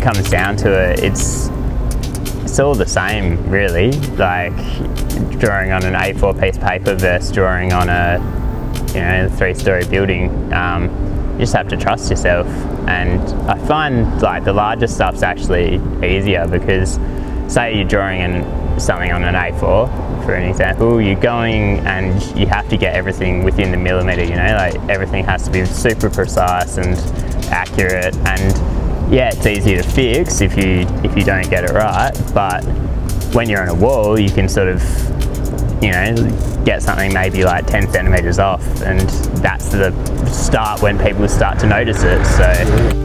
comes down to it, it's it's all the same really. Like drawing on an A4 piece paper versus drawing on a you know three-story building. Um, you just have to trust yourself, and I find like the larger stuff's actually easier because say you're drawing in something on an A4 for an example, you're going and you have to get everything within the millimetre, you know, like everything has to be super precise and accurate and yeah, it's easy to fix if you if you don't get it right, but when you're on a wall, you can sort of, you know, get something maybe like 10 centimeters off, and that's the start when people start to notice it. So.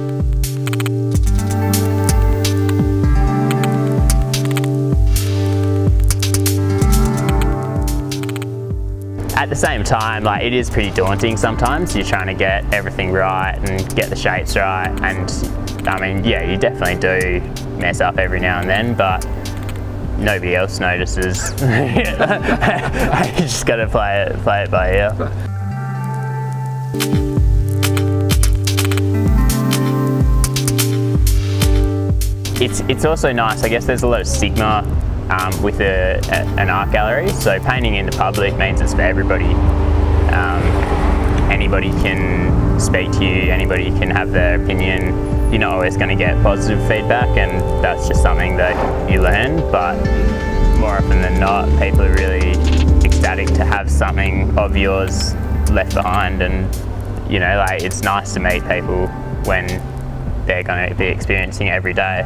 at the same time, like it is pretty daunting sometimes. You're trying to get everything right and get the shapes right. And I mean, yeah, you definitely do mess up every now and then, but nobody else notices. you just got to play it, play it by ear. It's, it's also nice, I guess there's a lot of stigma um, with a, a, an art gallery. So painting in the public means it's for everybody. Um, anybody can speak to you, anybody can have their opinion. You're not always going to get positive feedback and that's just something that you learn, but more often than not, people are really ecstatic to have something of yours left behind and you know, like it's nice to meet people when they're going to be experiencing it every day.